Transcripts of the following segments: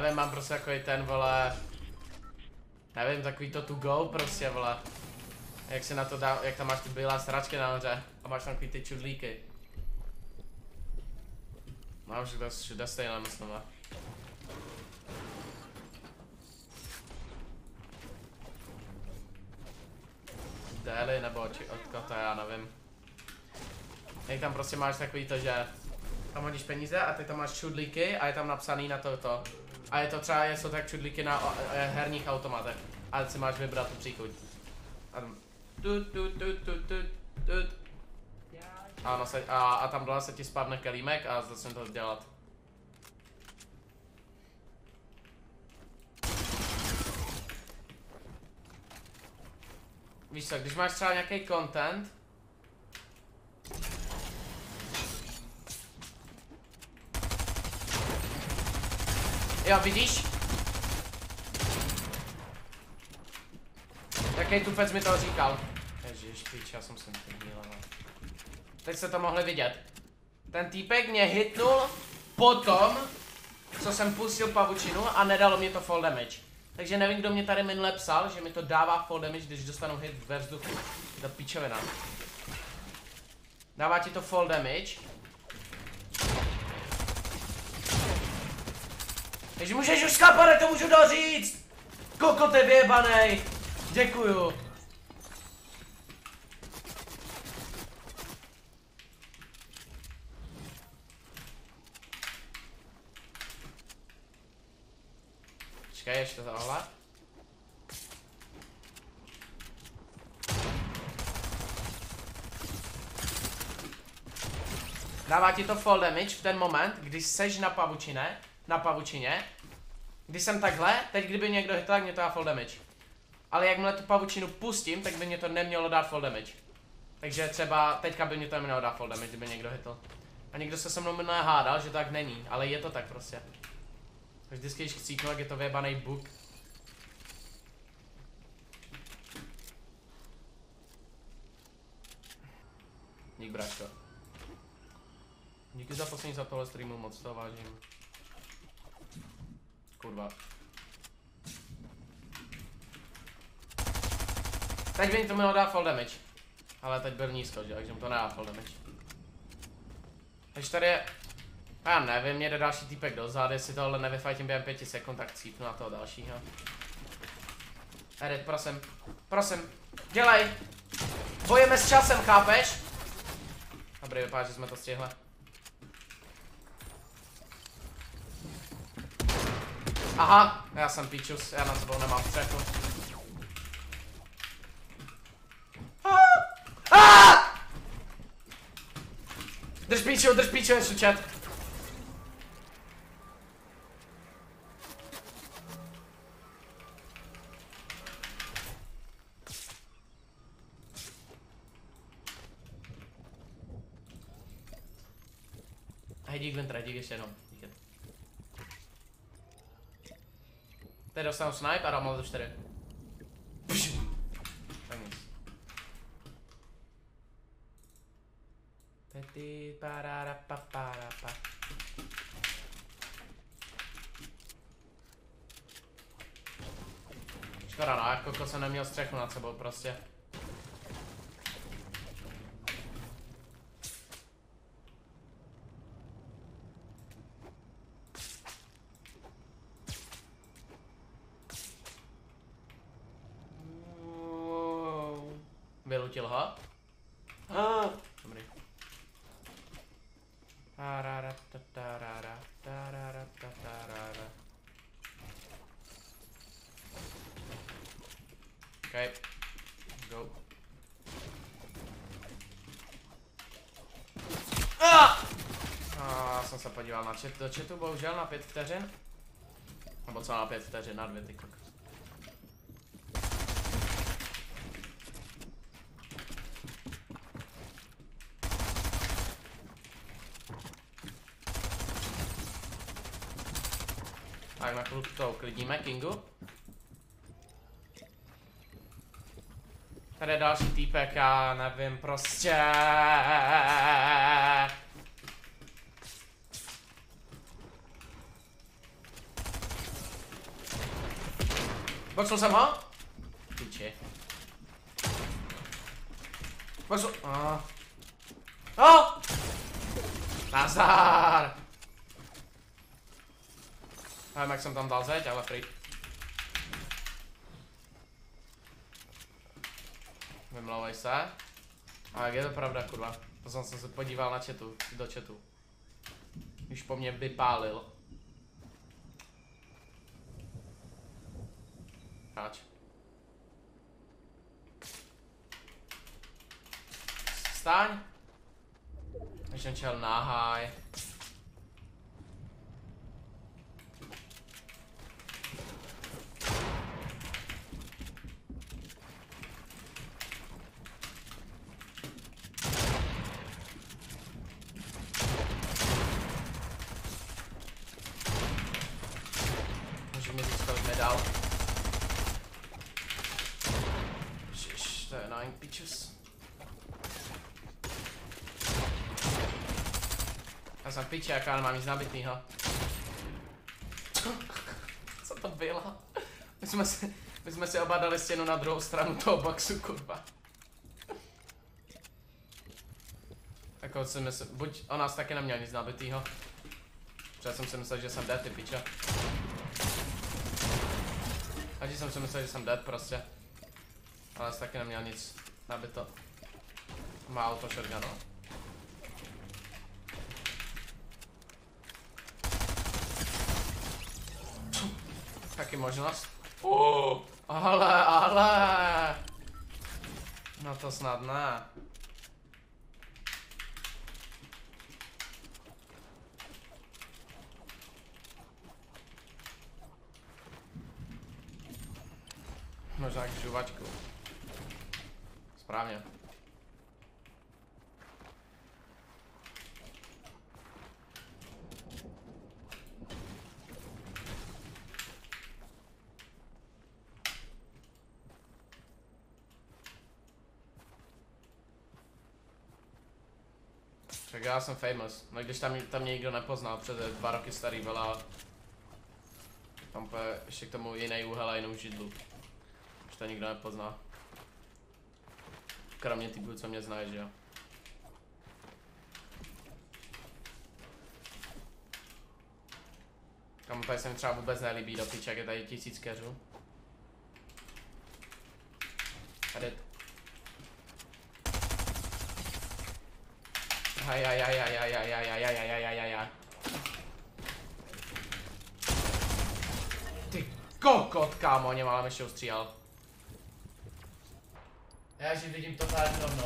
Nevím, mám prostě takový ten, vole... Nevím, takový to to go prostě, vole. Jak se na to dá, jak tam máš ty bílé sračky nahoře a máš tam takový ty čudlíky. Mám všude, všude stejné, myslím, ne? Daily nebo či to já nevím. Jak tam prostě máš takový to, že tam hodíš peníze a ty tam máš čudlíky a je tam napsaný na to to. A je to třeba, jsou tak čudlíky na o, e, herních automatech. A si máš vybrat tu příkuť. A tam tut, tut, tut, tut, tut, tut. A, ono se, a, a tam dole se ti spadne kelímek a začne to dělat. Víš co, když máš třeba nějaký content, Jo, vidíš? Jaký tupec mi to říkal? Ježiš, píč, já jsem se nevěděl, Teď se to mohli vidět. Ten týpek mě hitnul potom, co jsem pustil pavučinu a nedalo mi to fall damage. Takže nevím, kdo mě tady minule psal, že mi to dává fall damage, když dostanu hit ve vzduchu. Je to pičovina. Dává ti to fall damage. Takže můžeš už skapane, to můžu doříct! Koko, ty vyjebanej! Děkuju. Počkej, ještě tohle. Dává ti to fall damage v ten moment, když seš na pavučině, na pavučině. Když jsem takhle, teď kdyby někdo hitl, tak mě to dá fall damage. Ale jakmile tu pavučinu pustím, tak by mě to nemělo dát fall damage. Takže třeba teďka by mě to nemělo dát fall damage, kdyby někdo hitl. A někdo se se mnou minulé hádal, že to tak není, ale je to tak prostě. Vždycky, když chcíknu, jak je to vyjebaný bug. Dík bráško. Díky za poslední za tohle streamu, moc to vážím. Kurva. Teď by to mělo dát fall damage. Ale teď byl nízko, že? takže mu to nedá fall damage. Takže tady je... Já nevím, mě jde další týpek dozad, jestli tohle nevyfajtím během 5 sekund, tak cítnu na toho dalšího. Edit, prosím. Prosím. Dělej. Bojeme s časem, chápeš? Dobrý, vypadá, že jsme to stihli. Aha, já jsem píčus, já na sebou nemám střechu. Drž píču, drž píču, ještě chat. Hej, dík Winter, dík ještě jednou. Díky. Teď dostanu snipe a dám do 4. Tak parara pa para pa. Škoda no, jako jsem neměl střechu nad sebou prostě. Vylutil ho? Ah, dobrý. Okay. Go. Ah! Ah, jsem se podíval na chat, do chatu bohužel na pět vteřin. Nebo na pět vteřin, na dvě ty kokos. Tak na chvilku to uklidíme, Kingu. Tady je další týpek, já nevím, prostě. Boxnul jsem ho? Piči. Boxnul... Oh. Oh! Nazar! Nevím, jak jsem tam dal zeď, ale free. Vymlouvej se. A jak je to pravda, kurva. To jsem se podíval na chatu, do chatu. Už po mně vypálil. Hráč. Staň. Ten čel náhaj. Kolik nedal. Ježiš, to je annoying bitches. Já jsem piče, jaká nemám nic nabitýho. Co to bylo? My jsme si, my jsme si oba dali stěnu na druhou stranu toho boxu, kurva. Jako si myslím, buď o nás taky neměl nic nabitýho. Protože jsem si myslel, že jsem dead, ty piče. Ať jsem si myslel, že jsem dead prostě. Ale jsi taky neměl nic nabito. Má auto shotgun, no. Taky možnost. Uh, ale, ale. No to snad ne. Možná k žuvačku. Správně. Tak já jsem famous. No když tam, tam mě nikdo nepoznal, před dva roky starý byla tam ještě k tomu jiný úhel a jinou židlu. To nikdo nepozná. Kromě typů, co mě znají, že jo. Kam tady se mi třeba vůbec nelíbí do piče, jak je tady tisíc keřů. Tady. Aj, Já že vidím totálně rovno.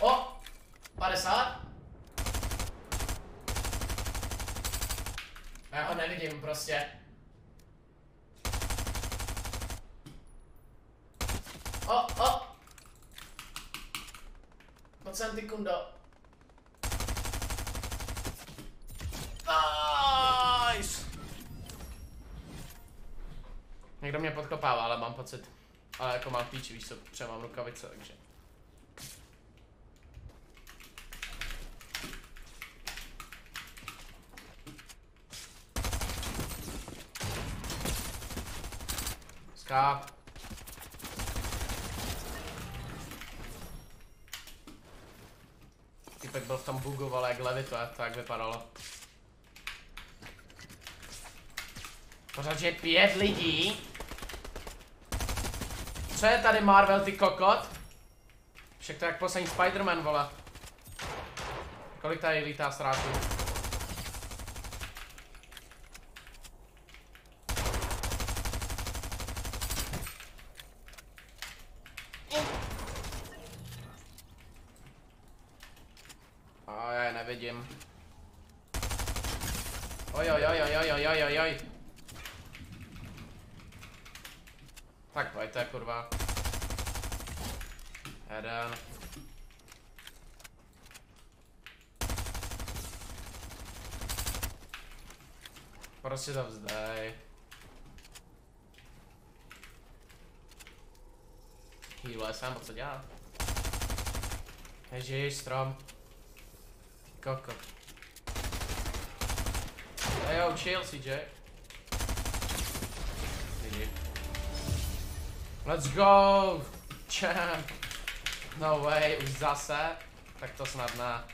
O! 50? Já ho nevidím prostě. O, o! Pojď sem ty kundo. Nice! Někdo mě podkopává, ale mám pocit. Ale jako mám píči, víš co, třeba mám rukavice, takže. Skáp. Typek byl v tom bugoval jak levituje, to jak vypadalo. Pořád, že pět lidí. Co je tady Marvel, ty kokot? Však to je jak poslední Spider-Man, vole. Kolik tady lítá sráčů? A já je nevidím. Oj, oj, oj, oj, oj, oj, oj, oj, oj. Tak pojďte, kurva. Jeden. Prostě to vzdej. Heal jsem, co dělá? Ježiš, strom. Koko. Hey, yo, chill, CJ. Let's go! Champ! No way, už zase? Tak to snad ne.